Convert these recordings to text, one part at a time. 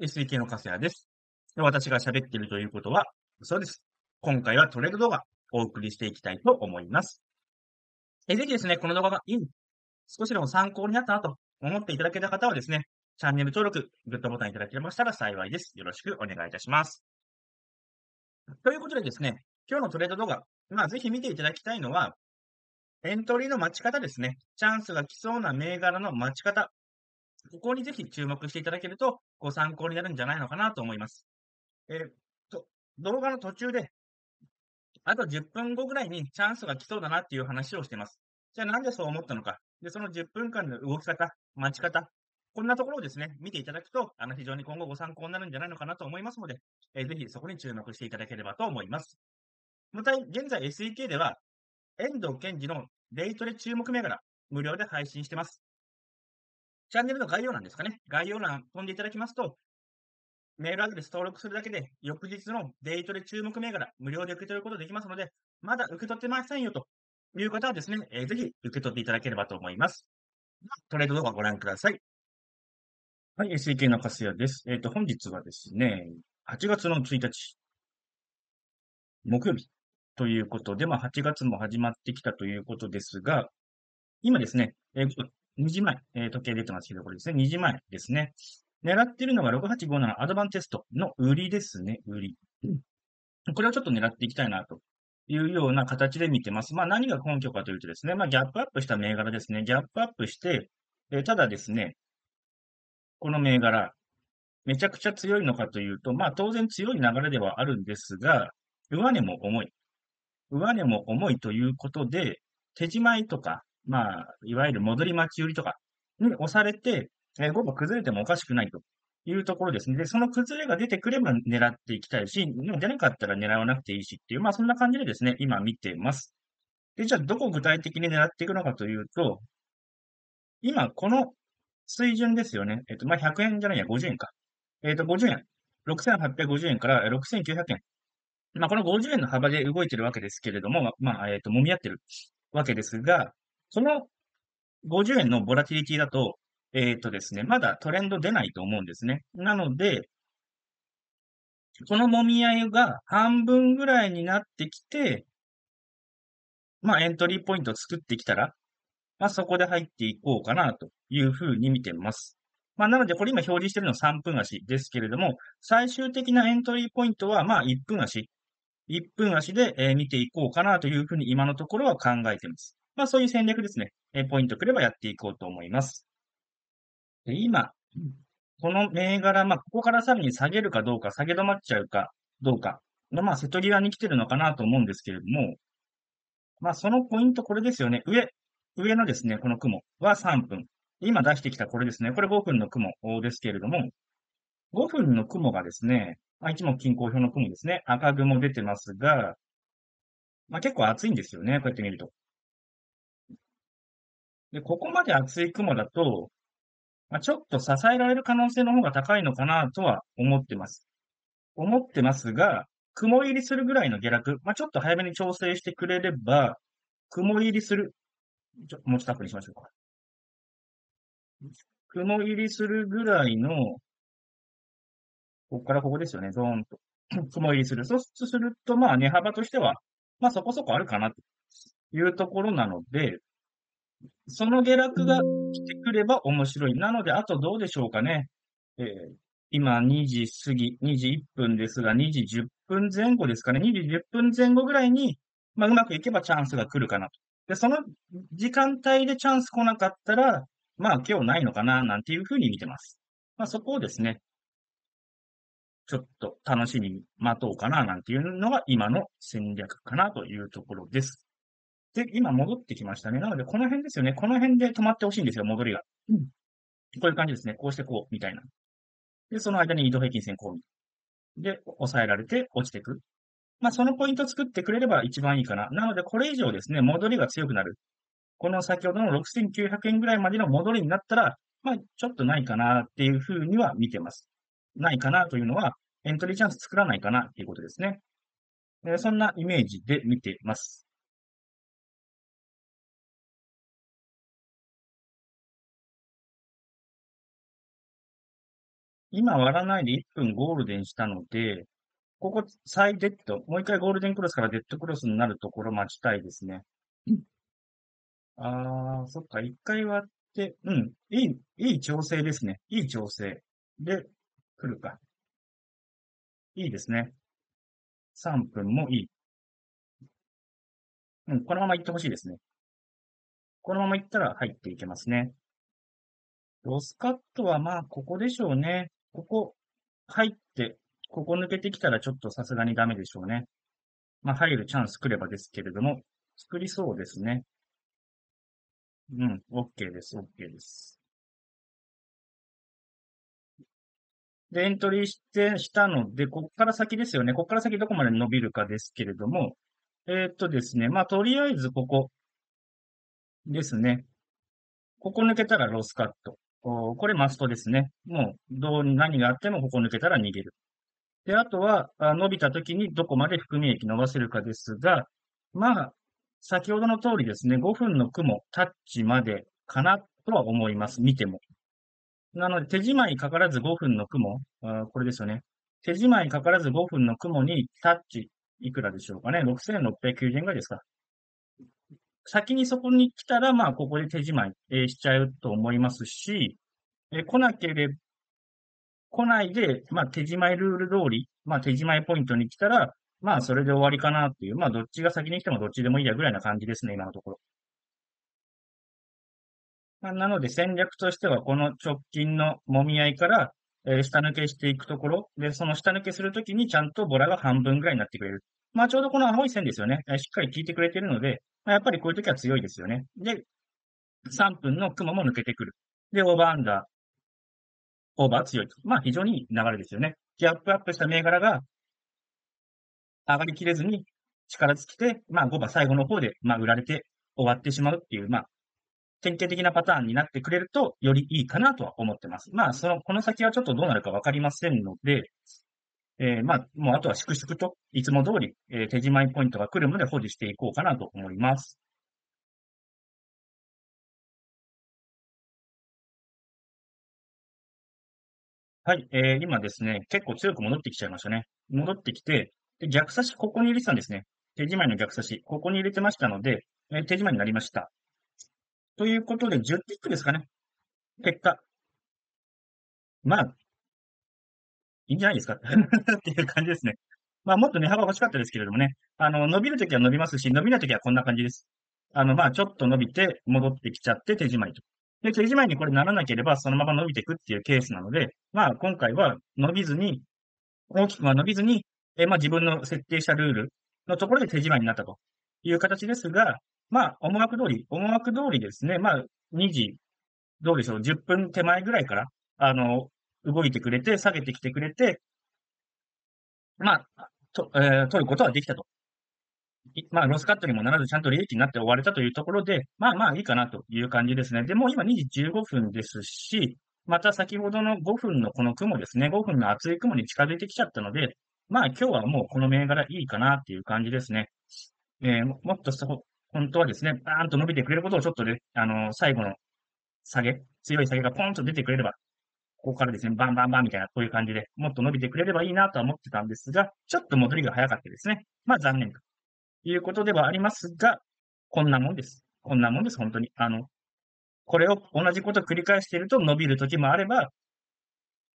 SEK のカスヤです。私が喋っているということは嘘です。今回はトレード動画をお送りしていきたいと思います。えぜひですね、この動画がいい、少しでも参考になったなと思っていただけた方はですね、チャンネル登録、グッドボタンいただけましたら幸いです。よろしくお願いいたします。ということでですね、今日のトレード動画、まあぜひ見ていただきたいのは、エントリーの待ち方ですね。チャンスが来そうな銘柄の待ち方。ここにぜひ注目していただけると、ご参考になるんじゃないのかなと思います。えー、と、動画の途中で、あと10分後ぐらいにチャンスが来そうだなっていう話をしています。じゃあなんでそう思ったのか。で、その10分間の動き方、待ち方、こんなところをですね、見ていただくと、あの、非常に今後ご参考になるんじゃないのかなと思いますので、えー、ぜひそこに注目していただければと思います。また、現在 SEK では、遠藤健二のデイトレ注目銘柄、無料で配信してます。チャンネルの概要欄ですかね。概要欄飛んでいただきますと、メールアドレス登録するだけで、翌日のデイトレ注目銘柄、無料で受け取ることができますので、まだ受け取ってませんよという方はですね、えー、ぜひ受け取っていただければと思います。トレード動画ご覧ください。はい、SEK のカスヤです。えっ、ー、と、本日はですね、8月の1日、木曜日ということで、まあ、8月も始まってきたということですが、今ですね、えー、2時前、えー、時計出てますけど、これですね、2時前ですね。狙ってるのが6857アドバンテストの売りですね、売り。これをちょっと狙っていきたいなというような形で見てます。まあ何が根拠かというとですね、まあギャップアップした銘柄ですね。ギャップアップして、え、ただですね、この銘柄、めちゃくちゃ強いのかというと、まあ当然強い流れではあるんですが、上値も重い。上値も重いということで、手仕舞いとか、まあ、いわゆる戻り待ち売りとかに押されて、えー、午後崩れてもおかしくないというところですね。で、その崩れが出てくれば狙っていきたいし、でも出なかったら狙わなくていいしっていう、まあそんな感じでですね、今見ています。で、じゃあどこを具体的に狙っていくのかというと、今この水準ですよね。えっと、まあ100円じゃないや、50円か。えっと、50円。6850円から6900円。まあ、この50円の幅で動いてるわけですけれども、まあ、えっと、揉み合ってるわけですが、その50円のボラティリティだと、えっ、ー、とですね、まだトレンド出ないと思うんですね。なので、この揉み合いが半分ぐらいになってきて、まあエントリーポイントを作ってきたら、まあそこで入っていこうかなというふうに見てます。まあなのでこれ今表示してるのは3分足ですけれども、最終的なエントリーポイントはまあ1分足。1分足で、見ていこうかなというふうに今のところは考えています。まあそういう戦略ですね。えポイントくればやっていこうと思います。で今、この銘柄、まあここからさらに下げるかどうか、下げ止まっちゃうかどうかの、まあ瀬戸際に来てるのかなと思うんですけれども、まあそのポイントこれですよね。上、上のですね、この雲は3分。今出してきたこれですね。これ5分の雲ですけれども、5分の雲がですね、まあ、一目均衡表の雲ですね。赤雲出てますが、まあ結構暑いんですよね。こうやって見ると。で、ここまで厚い雲だと、まあ、ちょっと支えられる可能性の方が高いのかなとは思ってます。思ってますが、雲入りするぐらいの下落、まあ、ちょっと早めに調整してくれれば、雲入りする、ちょもうちょっとアップにしましょうか。雲入りするぐらいの、ここからここですよね、ゾーンと。雲入りする。そうすると、まあ、値幅としては、まあ、そこそこあるかなというところなので、その下落が来てくれば面白い。なので、あとどうでしょうかね。えー、今2時過ぎ、2時1分ですが、2時10分前後ですかね。2時10分前後ぐらいに、まあ、うまくいけばチャンスが来るかなと。で、その時間帯でチャンス来なかったら、まあ今日ないのかな、なんていうふうに見てます。まあそこをですね、ちょっと楽しみに待とうかな、なんていうのが今の戦略かなというところです。で、今戻ってきましたね。なので、この辺ですよね。この辺で止まってほしいんですよ、戻りが。うん。こういう感じですね。こうしてこう、みたいな。で、その間に移動平均線こう。で、抑えられて落ちていく。まあ、そのポイント作ってくれれば一番いいかな。なので、これ以上ですね、戻りが強くなる。この先ほどの6900円ぐらいまでの戻りになったら、まあ、ちょっとないかなっていうふうには見てます。ないかなというのは、エントリーチャンス作らないかなっていうことですね。えそんなイメージで見てます。今割らないで1分ゴールデンしたので、ここ、再デッド、もう一回ゴールデンクロスからデッドクロスになるところ待ちたいですね。あー、そっか、一回割って、うん、いい、いい調整ですね。いい調整。で、来るか。いいですね。3分もいい。うん、このまま行ってほしいですね。このまま行ったら入っていけますね。ロスカットはまあ、ここでしょうね。ここ、入って、ここ抜けてきたらちょっとさすがにダメでしょうね。まあ、入るチャンス来ればですけれども、作りそうですね。うん、OK です、OK です。で、エントリーして、したので、こっから先ですよね。こっから先どこまで伸びるかですけれども、えー、っとですね、まあ、とりあえずここですね。ここ抜けたらロスカット。これマストですね。もう、どうに何があってもここ抜けたら逃げる。で、あとは、伸びた時にどこまで含み益伸ばせるかですが、まあ、先ほどの通りですね、5分の雲、タッチまでかなとは思います。見ても。なので、手仕舞いかからず5分の雲、これですよね。手仕舞いかからず5分の雲にタッチ、いくらでしょうかね。6690円ぐらいですか。先にそこに来たら、まあ、ここで手仕舞い、え、しちゃうと思いますし、え、来なければ、来ないで、まあ、手仕舞いルール通り、まあ、手仕舞いポイントに来たら、まあ、それで終わりかなっていう、まあ、どっちが先に来てもどっちでもいいやぐらいな感じですね、今のところ。まあ、なので、戦略としては、この直近の揉み合いから、えー、下抜けしていくところ、で、その下抜けするときにちゃんとボラが半分ぐらいになってくれる。まあ、ちょうどこの青い線ですよね。えー、しっかり効いてくれてるので、まあ、やっぱりこういう時は強いですよね。で、3分の雲も抜けてくる。で、オーバーアンダー、オーバー強いと。まあ、非常にいい流れですよね。ギャップアップした銘柄が上がりきれずに力尽きて、まあ、後場最後の方で、まあ、売られて終わってしまうっていう、まあ、典型的なパターンになってくれると、よりいいかなとは思ってます。まあ、その、この先はちょっとどうなるかわかりませんので、えー、まあ、もうあとは粛々と、いつも通り、えー、手仕舞いポイントが来るまで保持していこうかなと思います。はい、えー、今ですね、結構強く戻ってきちゃいましたね。戻ってきて、で逆差しここに入れてたんですね。手仕舞いの逆差し、ここに入れてましたので、えー、手仕舞いになりました。ということで、10ピックですかね。結果。まあ、いいんじゃないですか っていう感じですね。まあ、もっと値幅欲しかったですけれどもね。あの、伸びるときは伸びますし、伸びないときはこんな感じです。あの、まあ、ちょっと伸びて、戻ってきちゃって手仕舞いと。で、手仕舞いにこれならなければ、そのまま伸びていくっていうケースなので、まあ、今回は伸びずに、大きくは伸びずに、えまあ、自分の設定したルールのところで手仕舞いになったという形ですが、まあ、思惑通り、思惑通りですね。まあ、2時、どうでしょう、10分手前ぐらいから、あの、動いてくれて、下げてきてくれて、まあ、と、えー、取ることはできたと。まあ、ロスカットにもならず、ちゃんと利益になって終われたというところで、まあまあいいかなという感じですね。でも今2時15分ですし、また先ほどの5分のこの雲ですね、5分の厚い雲に近づいてきちゃったので、まあ今日はもうこの銘柄いいかなっていう感じですね。えー、もっとそこ、本当はですね、バーンと伸びてくれることをちょっとね、あの、最後の下げ、強い下げがポンと出てくれれば、ここからですね、バンバンバンみたいな、こういう感じで、もっと伸びてくれればいいなとは思ってたんですが、ちょっと戻りが早かったですね。まあ残念ということではありますが、こんなもんです。こんなもんです、本当に。あの、これを同じことを繰り返していると伸びる時もあれば、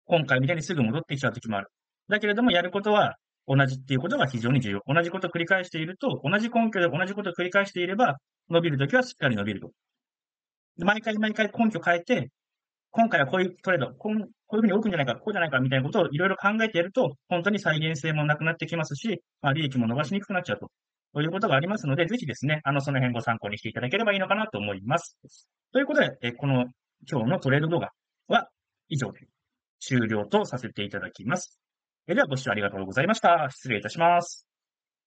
今回みたいにすぐ戻ってきちゃう時もある。だけれども、やることは同じっていうことが非常に重要。同じことを繰り返していると、同じ根拠で同じことを繰り返していれば、伸びるときはしっかり伸びると。毎回毎回根拠変えて、今回はこういうトレード、こういうふうに動くんじゃないか、こうじゃないかみたいなことをいろいろ考えてやると、本当に再現性もなくなってきますし、まあ、利益も伸ばしにくくなっちゃうと。ということがありますので、ぜひですね、あの、その辺ご参考にしていただければいいのかなと思います。ということで、えこの今日のトレード動画は以上で終了とさせていただきます。ではご視聴ありがとうございました。失礼いたします。